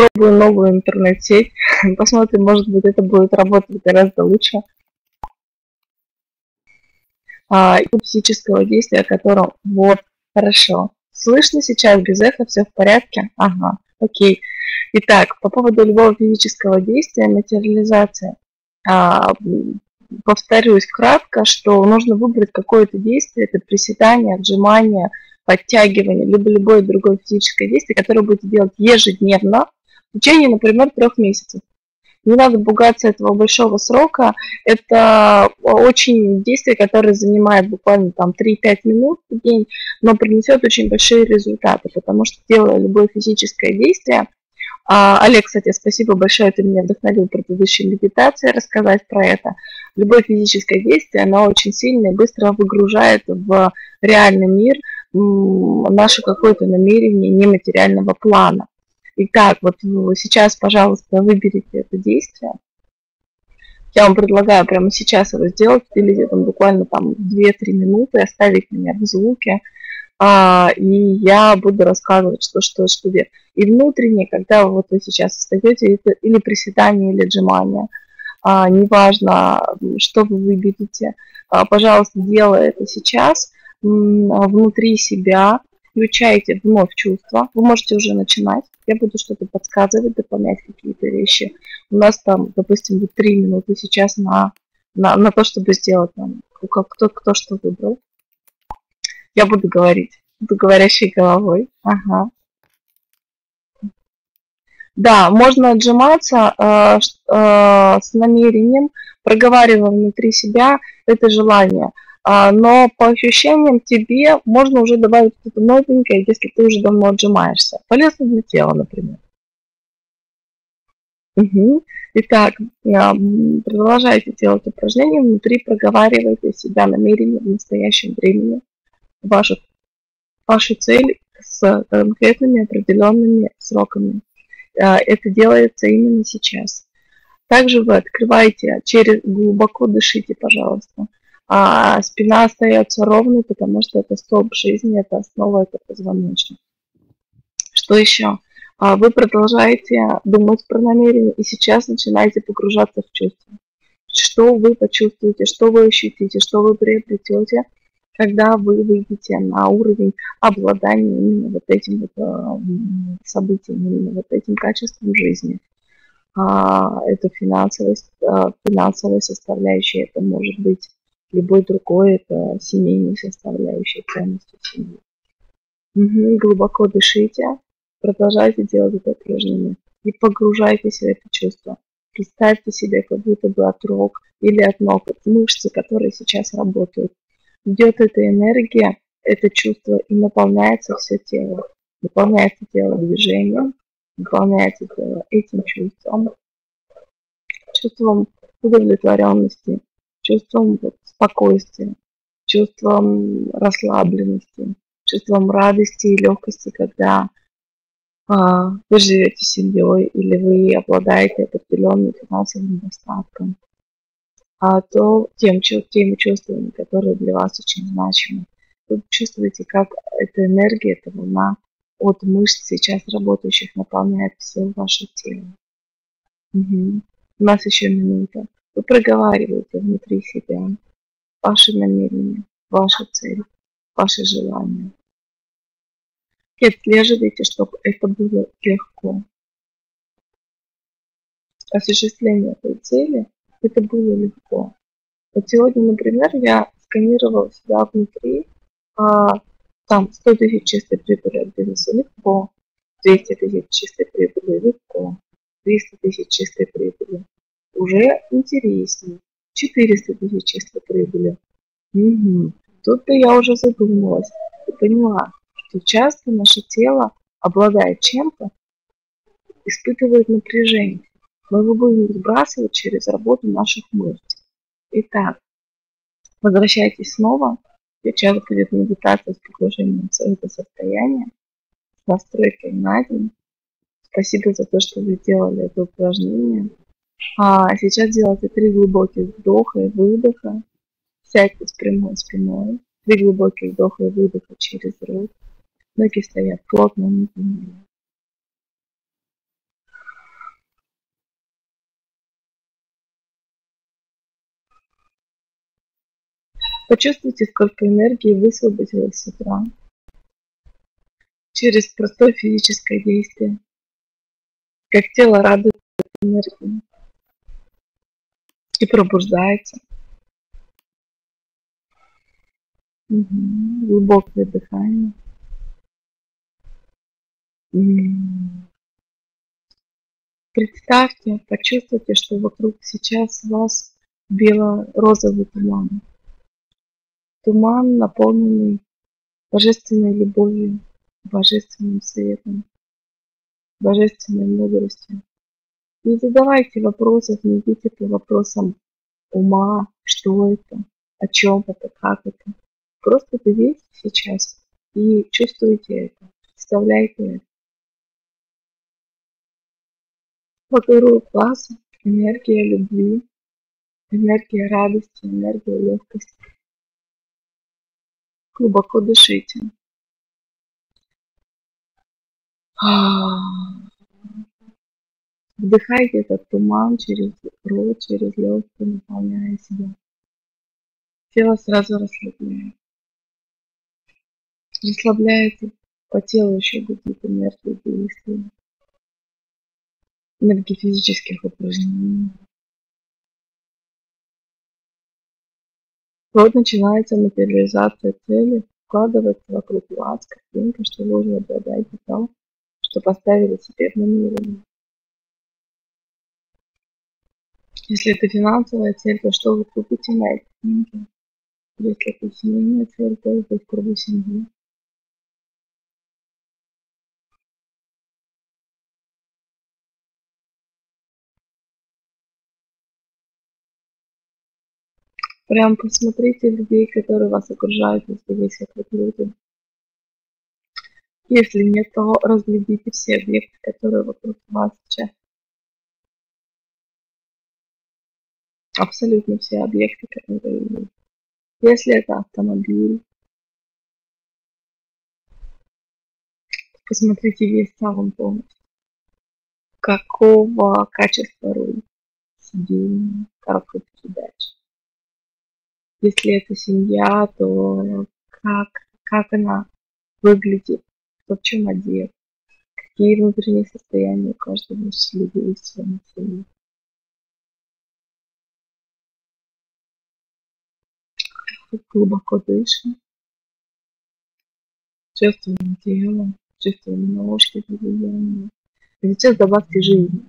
попробую новую интернет-сеть. Посмотрим, может быть, это будет работать гораздо лучше. А, действия, котором вот, хорошо. Слышно сейчас без эхо, все в порядке? Ага, окей. Итак, по поводу любого физического действия, материализация. А, повторюсь кратко, что нужно выбрать какое-то действие, это приседание, отжимание, подтягивание, либо любое другое физическое действие, которое будете делать ежедневно в течение, например, трех месяцев. Не надо пугаться этого большого срока. Это очень действие, которое занимает буквально там 3-5 минут в день, но принесет очень большие результаты, потому что делая любое физическое действие, а, Олег, кстати, спасибо большое, ты меня вдохновил предыдущей медитации рассказать про это. Любое физическое действие, оно очень сильно и быстро выгружает в реальный мир наше какое-то намерение нематериального плана. Итак, вот сейчас, пожалуйста, выберите это действие. Я вам предлагаю прямо сейчас его сделать, или там буквально там 2-3 минуты, оставить меня в звуке, а, и я буду рассказывать, что, что, что где. И внутренне, когда вот вы сейчас встаете, это или приседание, или отжимание, а, неважно, что вы выберете, а, пожалуйста, делая это сейчас, внутри себя, включайте вновь чувства. Вы можете уже начинать. Я буду что-то подсказывать, дополнять какие-то вещи. У нас там, допустим, будет 3 минуты сейчас на, на, на то, чтобы сделать там, кто, кто что выбрал. Я буду говорить. Буду говорящей головой. Ага. Да, можно отжиматься э, э, с намерением, проговаривая внутри себя это желание. А, но по ощущениям тебе можно уже добавить что-то новенькое, если ты уже давно отжимаешься. Полезно для тела, например. Угу. Итак, а, продолжайте делать упражнения, внутри проговаривайте себя намерение в настоящем времени, вашу, вашу цель с конкретными определенными сроками. А, это делается именно сейчас. Также вы открываете, через глубоко дышите, пожалуйста а спина остается ровной, потому что это столб жизни, это основа, это позвоночник. Что еще? А вы продолжаете думать про намерение и сейчас начинаете погружаться в чувства. Что вы почувствуете, что вы ощутите, что вы приобретете, когда вы выйдете на уровень обладания именно вот этим вот э, событием, именно вот этим качеством жизни. А, это финансовая, э, финансовая составляющая, это может быть любой другой это семейной составляющей ценности семьи. Угу, глубоко дышите, продолжайте делать это упражнение и погружайтесь в это чувство. Представьте себе, как будто бы от рук или от ног, от мышцы, которые сейчас работают. Идет эта энергия, это чувство и наполняется все тело. Наполняется тело движением, наполняется тело этим чувством, чувством удовлетворенности, чувством вот, спокойствия, чувством расслабленности, чувством радости и легкости, когда а, вы живете семьей или вы обладаете определенным финансовым достатком, а то тем, теми чувствами, которые для вас очень значимы. Вы чувствуете, как эта энергия, эта волна от мышц сейчас работающих наполняет все ваше тело. Угу. У нас еще минута. Вы проговариваете внутри себя ваши намерения, ваша цель, ваши желания. И отслеживайте, чтобы это было легко. Осуществление этой цели, это было легко. Вот сегодня, например, я сканировала себя внутри, а, там 100 тысяч чистой прибыли от бизнеса легко, 200 тысяч чистой прибыли легко, 300 тысяч чистой прибыли уже интереснее. 400 тысяч чистой прибыли. Угу. Тут-то я уже задумалась и поняла, что часто наше тело, обладая чем-то, испытывает напряжение. Мы его будем сбрасывать через работу наших мышц. Итак, возвращайтесь снова. Сейчас будет медитация с погружением в это состояние, с на день. Спасибо за то, что вы делали это упражнение. А, а сейчас делайте три глубоких вдоха и выдоха. Сядьте с прямой спиной. Три глубоких вдоха и выдоха через рот. Ноги стоят плотно внизу меня. Почувствуйте, сколько энергии высвободилось с утра через простое физическое действие, как тело радует энергии и пробуждается. Угу. Глубокое дыхание. Представьте, почувствуйте, что вокруг сейчас вас бело-розовый туман. Туман, наполненный божественной любовью, божественным светом, божественной мудростью. Не задавайте вопросов, не идите по вопросам ума, что это, о чем это, как это. Просто доверьте сейчас и чувствуйте это, представляйте это. Вокруг вас энергия любви, энергия радости, энергия легкости. Глубоко дышите. Вдыхайте этот туман через рот, через легкие, наполняя себя. Тело сразу расслабляет. Расслабляется, по телу еще гудит энергия действия. Физических упражнений. Вот начинается материализация цели, вкладывается вокруг вас картинка, что вы уже обладаете то, что поставили себе в намерение. Если это финансовая цель, то что вы купите на эти деньги? Если это семейная цель, то это в кругу семьи. Прям посмотрите людей, которые вас окружают, если есть вокруг люди. Если нет, то разглядите все объекты, которые вокруг вас сейчас. Абсолютно все объекты, которые есть. Если это автомобиль, посмотрите весь салон полностью. Какого качества руль, сиденья, коробка передач. Если это семья, то как, как она выглядит, кто в чем одет, какие внутренние состояния у каждого из людей Глубоко дышим. Чувствуем тело, чувствуем ножки, движения. И сейчас добавьте жизнь.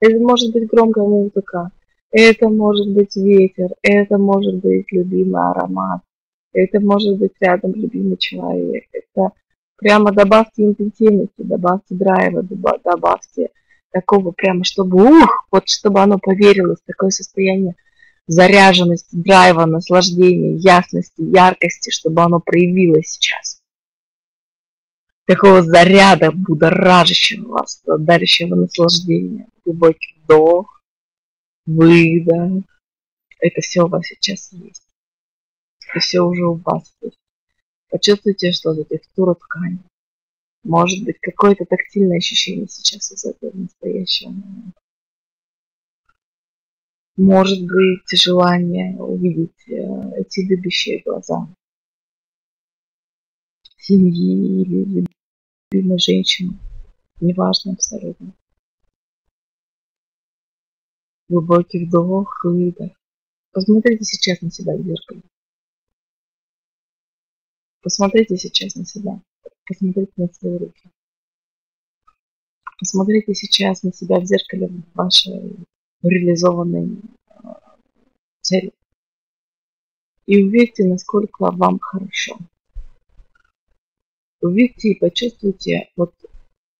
Это может быть громкая музыка, это может быть ветер, это может быть любимый аромат, это может быть рядом любимый человек. Это прямо добавьте интенсивности, добавьте драйва, добавьте такого прямо, чтобы ух, вот чтобы оно поверилось, такое состояние заряженности, драйва, наслаждения, ясности, яркости, чтобы оно проявилось сейчас. Такого заряда, будоражащего вас, дарящего наслаждения. Глубокий вдох, выдох. Это все у вас сейчас есть. Это все уже у вас есть. Почувствуйте, что это текстура ткани. Может быть, какое-то тактильное ощущение сейчас из этого настоящего момента. Может быть, желание увидеть э, эти любящие глаза семьи или любимой женщины. Неважно абсолютно. Глубокий вдох, выдох. Посмотрите сейчас на себя в зеркале. Посмотрите сейчас на себя. Посмотрите на свои руки. Посмотрите сейчас на себя в зеркале вашей реализованной цели. И увидьте, насколько вам хорошо. Увидьте и почувствуйте, вот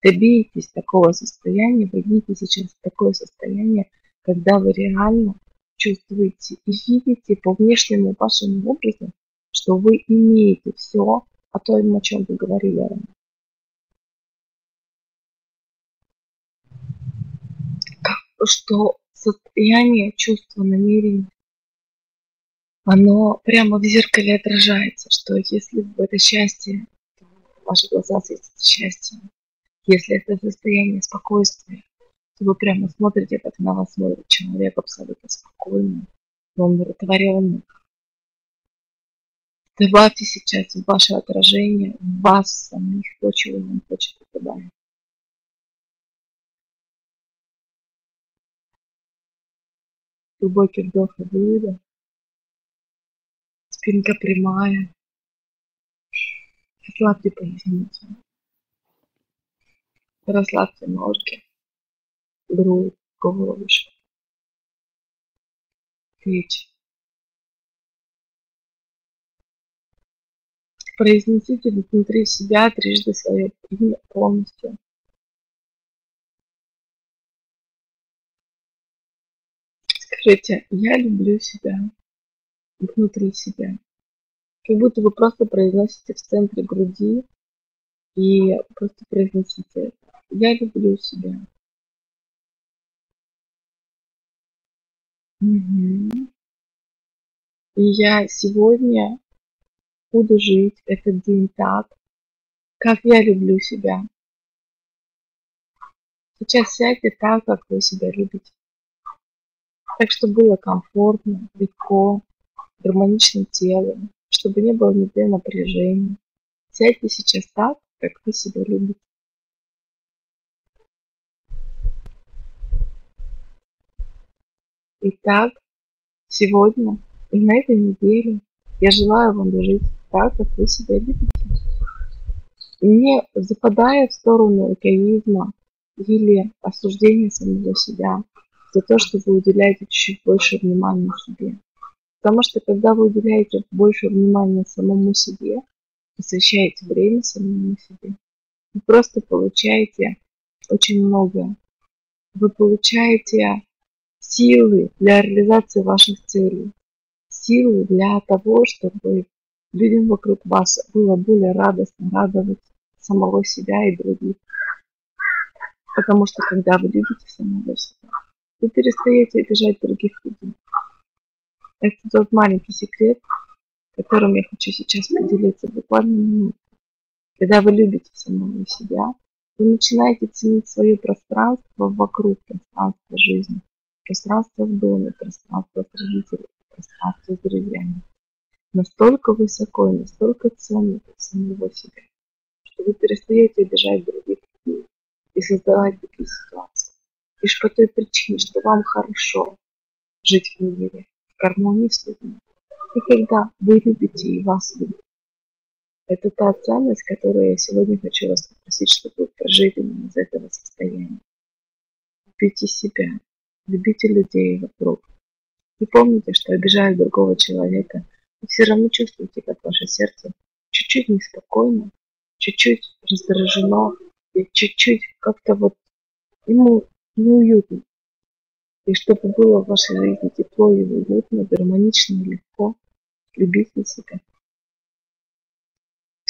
добейтесь такого состояния, войдите сейчас такое состояние, когда вы реально чувствуете и видите по внешнему вашему образу, что вы имеете все о том, о чем вы говорили ранее. Что состояние чувства намерения, оно прямо в зеркале отражается, что если это счастье, то ваши глаза светят счастьем. Если это состояние спокойствия, вы прямо смотрите, как на вас смотрит человек абсолютно спокойный, умиротворенный. Добавьте сейчас в ваше отражение, в вас самих, то, чего вам хочется добавить. Глубокий вдох и выдох. Спинка прямая. Расслабьте поясницу. Расслабьте ножки, грудь, голову, плечи. Произнесите внутри себя трижды свое имя полностью. Скажите, я люблю себя внутри себя. Как будто вы просто произносите в центре груди и просто произносите. Я люблю себя. Угу. И я сегодня буду жить этот день так, как я люблю себя. Сейчас сядьте так, как вы себя любите. Так, чтобы было комфортно, легко, гармонично тело, чтобы не было нигде напряжения. Сядьте сейчас так, как вы себя любите. Итак, сегодня и на этой неделе я желаю вам жить так, как вы себя любите. Не западая в сторону эгоизма или осуждения самого себя за то, что вы уделяете чуть больше внимания себе. Потому что когда вы уделяете больше внимания самому себе, посвящаете время самому себе, вы просто получаете очень много. Вы получаете силы для реализации ваших целей, силы для того, чтобы людям вокруг вас было более радостно радовать самого себя и других. Потому что когда вы любите самого себя, вы перестаете обижать других людей. Это тот маленький секрет, которым я хочу сейчас поделиться буквально минуту. Когда вы любите самого себя, вы начинаете ценить свое пространство вокруг пространства жизни. Пространство в доме, пространство с родителями, пространство с друзьями настолько высоко и настолько цените самого себя, что вы перестаете обижать других людей и создавать такие ситуации. Лишь по той причине, что вам хорошо жить в мире, в гармонии с людьми. И когда вы любите и вас любят. Это та ценность, которую я сегодня хочу вас попросить, чтобы вы прожили из этого состояния. Любите себя, любите людей вокруг. И помните, что обижая другого человека – вы все равно чувствуете, как ваше сердце чуть-чуть неспокойно, чуть-чуть раздражено и чуть-чуть как-то вот ему неуютно. И чтобы было в вашей жизни тепло и уютно, гармонично и легко, любите себя.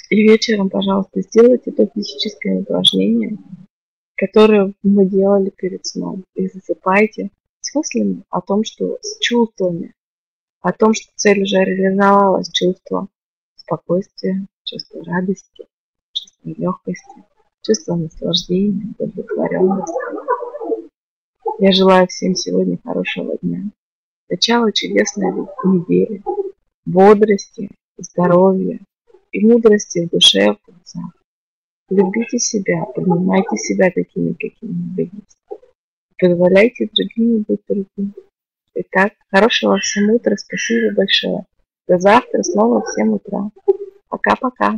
И вечером, пожалуйста, сделайте то физическое упражнение, которое мы делали перед сном. И засыпайте с мыслями о том, что с чувствами, о том, что цель уже реализовалась, чувство спокойствия, чувство радости, чувство легкости, чувство наслаждения, удовлетворенности. Я желаю всем сегодня хорошего дня, начала чудесной недели, бодрости, здоровья и мудрости в душе и в глазах. Любите себя, принимайте себя такими, какими вы есть. Позволяйте другим быть другими. Итак, хорошего всем утра, спасибо большое. До завтра снова в 7 утра. Пока-пока.